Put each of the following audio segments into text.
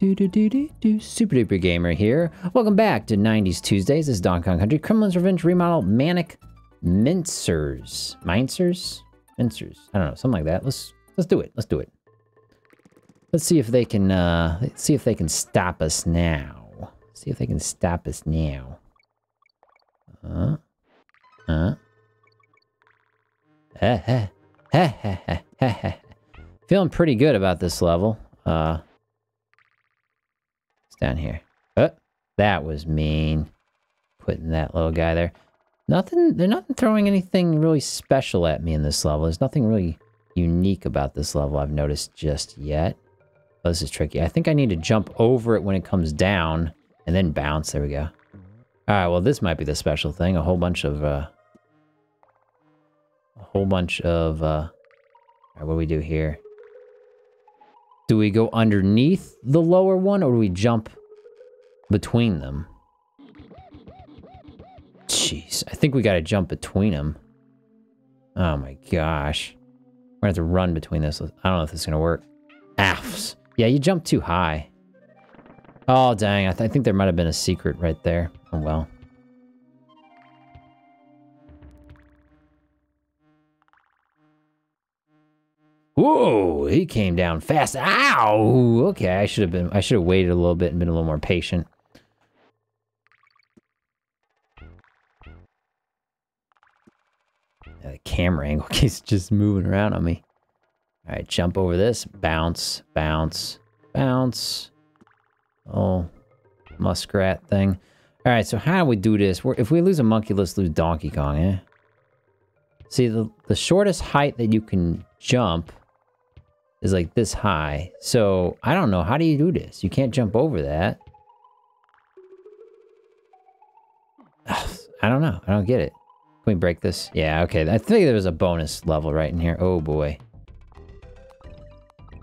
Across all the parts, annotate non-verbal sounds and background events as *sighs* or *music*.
Do do do do do. Super duper gamer here. Welcome back to 90s Tuesdays. This is Donkey Kong Country. Kremlin's Revenge remodel Manic Mincers. Mincers? Mincers. I don't know, something like that. Let's let's do it. Let's do it. Let's see if they can uh let's see if they can stop us now. See if they can stop us now. Uh. Uh. Eh, *laughs* eh, eh, eh, eh, eh, eh. Feeling pretty good about this level. Uh down here. Oh, that was mean. Putting that little guy there. Nothing, they're not throwing anything really special at me in this level. There's nothing really unique about this level I've noticed just yet. Oh, this is tricky. I think I need to jump over it when it comes down and then bounce. There we go. All right, well, this might be the special thing. A whole bunch of, uh, a whole bunch of, uh, all right, what do we do here? Do we go underneath the lower one or do we jump between them? Jeez, I think we gotta jump between them. Oh my gosh. We're gonna have to run between this. I don't know if this is gonna work. Afs. Yeah, you jumped too high. Oh, dang. I, th I think there might have been a secret right there. Oh, well. Whoa, he came down fast. Ow! Okay, I should have been, I should have waited a little bit and been a little more patient. The camera angle *laughs* keeps just moving around on me. All right, jump over this. Bounce, bounce, bounce. Oh, muskrat thing. All right, so how do we do this? We're, if we lose a monkey, let's lose Donkey Kong, eh? See, the, the shortest height that you can jump is like this high. So, I don't know. How do you do this? You can't jump over that. *sighs* I don't know. I don't get it. Can we break this? Yeah, okay. I think there was a bonus level right in here. Oh, boy.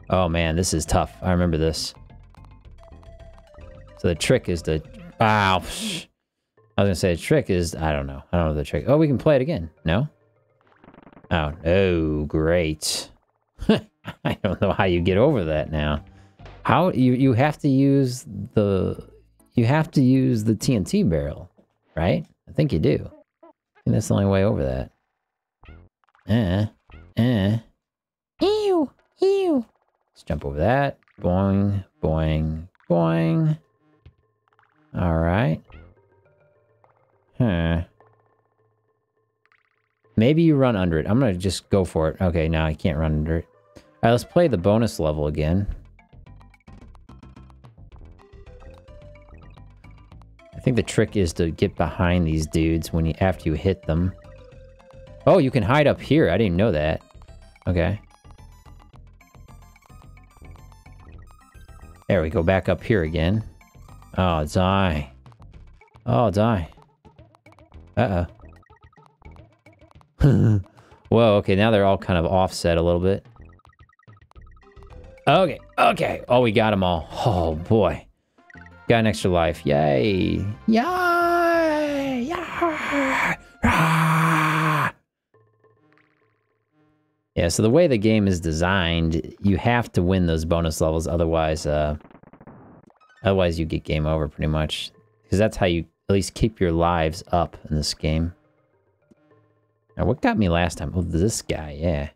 Oh, man. This is tough. I remember this. So the trick is to... Wow. I was to say the trick is... I don't know. I don't know the trick. Oh, we can play it again. No? Oh, oh, great. *laughs* I don't know how you get over that now. How you you have to use the you have to use the TNT barrel, right? I think you do. That's the only way over that. Eh, eh. Ew, ew. Let's jump over that. Boing, boing, boing. All right. Huh. Maybe you run under it. I'm gonna just go for it. Okay, now I can't run under it. Alright, let's play the bonus level again. I think the trick is to get behind these dudes when you after you hit them. Oh, you can hide up here. I didn't know that. Okay. There we go, back up here again. Oh, die. Oh, die. Uh-oh. *laughs* Whoa, okay, now they're all kind of offset a little bit. Okay, okay. Oh, we got them all. Oh, boy. Got an extra life. Yay. Yay! Yeah! Yeah, so the way the game is designed, you have to win those bonus levels, otherwise, uh... Otherwise, you get game over, pretty much. Because that's how you at least keep your lives up in this game. Now, what got me last time? Oh, this guy, yeah.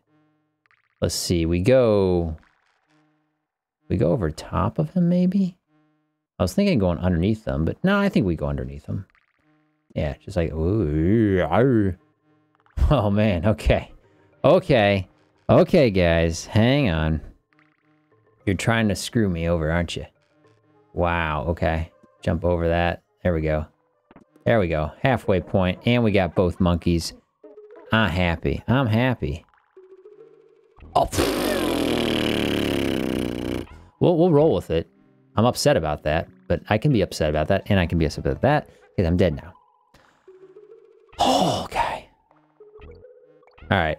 Let's see, we go... We go over top of him, maybe? I was thinking going underneath them, but no, I think we go underneath them. Yeah, just like, ooh, oh man, okay. Okay, okay guys, hang on. You're trying to screw me over, aren't you? Wow, okay. Jump over that. There we go. There we go. Halfway point, and we got both monkeys. I'm happy. I'm happy. Oh. We'll, we'll roll with it. I'm upset about that, but I can be upset about that, and I can be upset about that, because I'm dead now. Oh, okay. Alright.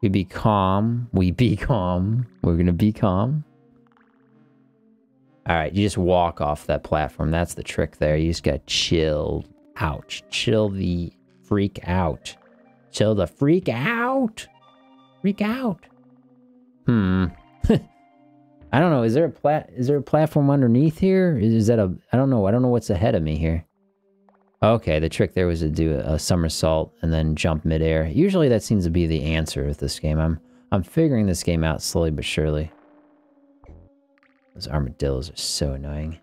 We be calm. We be calm. We're gonna be calm. Alright, you just walk off that platform. That's the trick there. You just gotta chill. Ouch. Chill the freak out. Chill the freak out. Freak out. Hmm. I don't know. Is there a plat? Is there a platform underneath here? Is, is that a? I don't know. I don't know what's ahead of me here. Okay, the trick there was to do a, a somersault and then jump midair. Usually that seems to be the answer with this game. I'm I'm figuring this game out slowly but surely. Those armadillos are so annoying.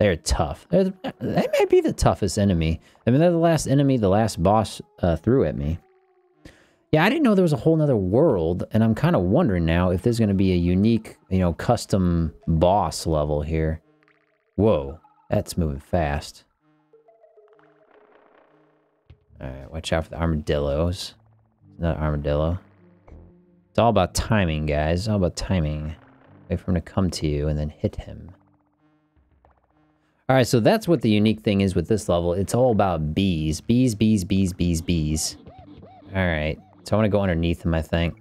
They're tough. They're, they might be the toughest enemy. I mean, they're the last enemy, the last boss uh, threw at me. Yeah, I didn't know there was a whole nother world, and I'm kind of wondering now if there's going to be a unique, you know, custom boss level here. Whoa, that's moving fast. Alright, watch out for the armadillos. Not armadillo. It's all about timing, guys. It's all about timing. Wait for him to come to you and then hit him. Alright, so that's what the unique thing is with this level. It's all about bees. Bees, bees, bees, bees, bees. Alright. So I want to go underneath him, I think.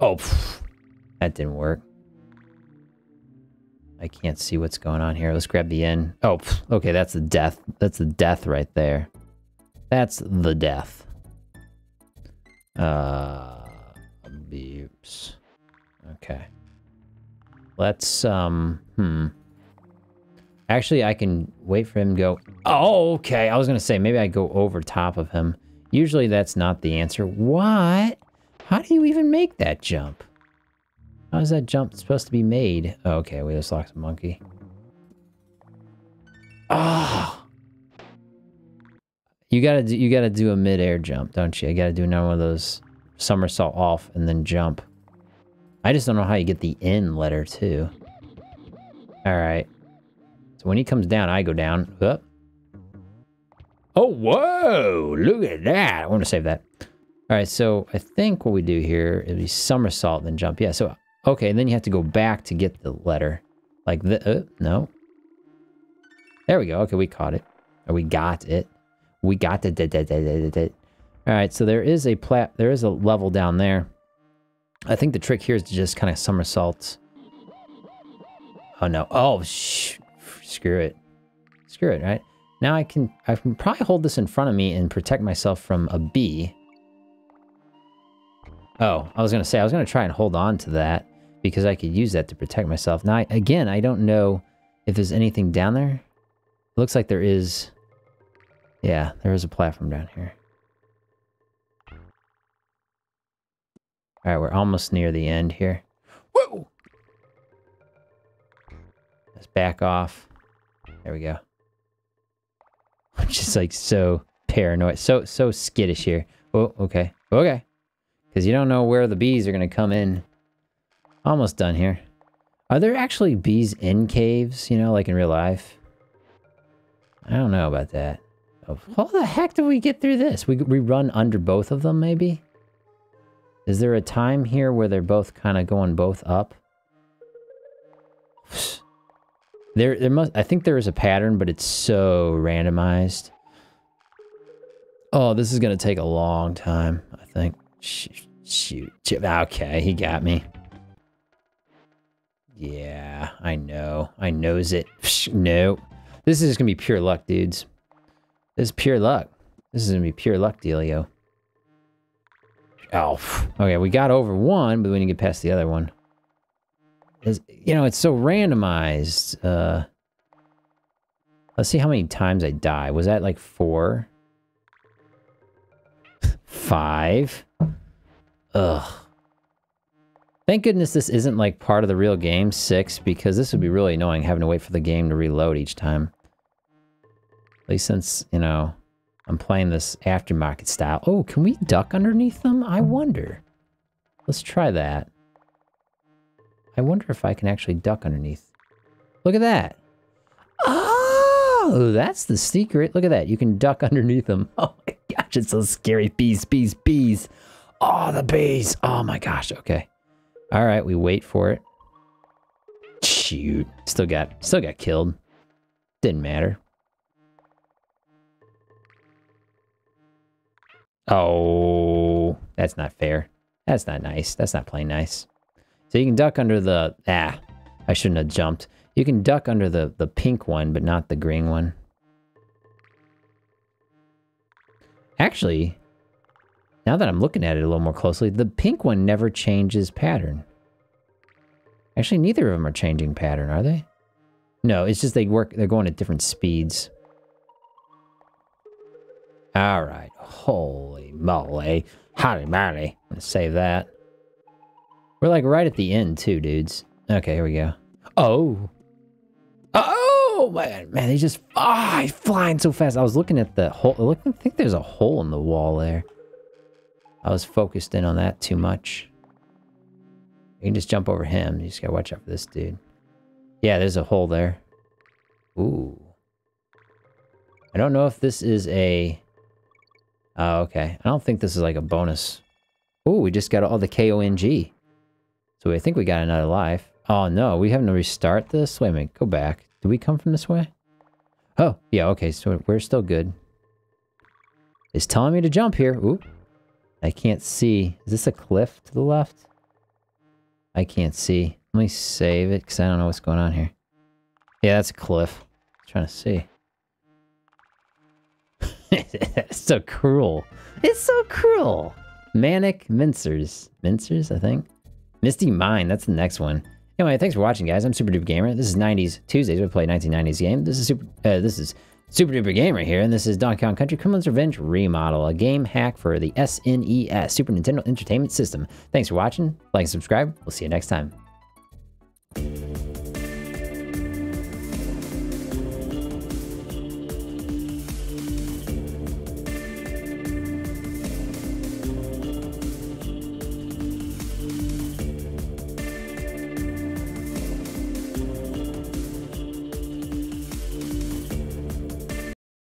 Oh, pff, that didn't work. I can't see what's going on here. Let's grab the end. Oh, pff, okay, that's the death. That's the death right there. That's the death. Uh, beeps. Okay. Let's, um, hmm. Actually, I can wait for him to go. Oh, okay. I was going to say, maybe I go over top of him. Usually that's not the answer. What? How do you even make that jump? How is that jump supposed to be made? Oh, okay, we just lost a monkey. Oh. You gotta do, you gotta do a mid-air jump, don't you? You gotta do another one of those somersault off and then jump. I just don't know how you get the N letter too. Alright. So when he comes down, I go down. Up. Oh, whoa! Look at that. I want to save that. All right, so I think what we do here is we somersault then jump. Yeah, so, okay, and then you have to go back to get the letter. Like, the, uh, no. There we go. Okay, we caught it. Or we got it. We got it. All right, so there is a plat, there is a level down there. I think the trick here is to just kind of somersault. Oh, no. Oh, sh screw it. Screw it, right? Now I can, I can probably hold this in front of me and protect myself from a bee. Oh, I was going to say, I was going to try and hold on to that because I could use that to protect myself. Now, again, I don't know if there's anything down there. It looks like there is. Yeah, there is a platform down here. All right, we're almost near the end here. Whoa! Let's back off. There we go. *laughs* I'm just like so paranoid, so so skittish here. Oh, okay, okay, because you don't know where the bees are gonna come in. Almost done here. Are there actually bees in caves? You know, like in real life. I don't know about that. Oh, how the heck do we get through this? We we run under both of them, maybe. Is there a time here where they're both kind of going both up? *sighs* There, there must. I think there is a pattern, but it's so randomized. Oh, this is gonna take a long time. I think. Shoot, shoot. Okay, he got me. Yeah, I know. I knows it. No, this is gonna be pure luck, dudes. This is pure luck. This is gonna be pure luck, Delio. Oh, okay. We got over one, but we didn't get past the other one you know it's so randomized uh let's see how many times i die. Was that like four? *laughs* Five? Ugh. Thank goodness this isn't like part of the real game six because this would be really annoying having to wait for the game to reload each time. At least since you know i'm playing this aftermarket style. Oh can we duck underneath them? I wonder. Let's try that I wonder if I can actually duck underneath. Look at that. Oh, that's the secret. Look at that. You can duck *laughs* underneath them. *laughs* Oh my gosh, it's so scary. Bees, bees, bees. Oh, the bees. Oh my gosh. Okay. All right, we wait for it. Shoot. Still got still got killed. Didn't matter. Oh, that's not fair. That's not nice. That's not playing nice. So you can duck under the... Ah, I shouldn't have jumped. You can duck under the, the pink one, but not the green one. Actually, now that I'm looking at it a little more closely, the pink one never changes pattern. Actually, neither of them are changing pattern, are they? No, it's just they work, they're going at different speeds. All right. Holy moly. Holy moly. I'm gonna save that. We're like right at the end too, dudes. Okay, here we go. Oh. Oh, man. Man, he just... Ah, he's flying so fast. I was looking at the hole. Look, I think there's a hole in the wall there. I was focused in on that too much. You can just jump over him. You just gotta watch out for this dude. Yeah, there's a hole there. Ooh. I don't know if this is a... Oh, okay. I don't think this is like a bonus. Ooh, we just got all the KONG. So I think we got another life. Oh, no. We have to restart this? Wait a minute. Go back. Do we come from this way? Oh, yeah. Okay. So we're still good. It's telling me to jump here. Ooh. I can't see. Is this a cliff to the left? I can't see. Let me save it because I don't know what's going on here. Yeah, that's a cliff. I'm trying to see. *laughs* it's so cruel. It's so cruel. Manic Mincers. Mincers, I think. Misty Mine, that's the next one. Anyway, thanks for watching, guys. I'm Super Duper Gamer. This is 90s Tuesdays. We play 1990s game. This is Super. Uh, this is Super Duper Gamer here, and this is Donkey Kong Country Kremlin's Revenge Remodel, a game hack for the SNES Super Nintendo Entertainment System. Thanks for watching. Like and subscribe. We'll see you next time.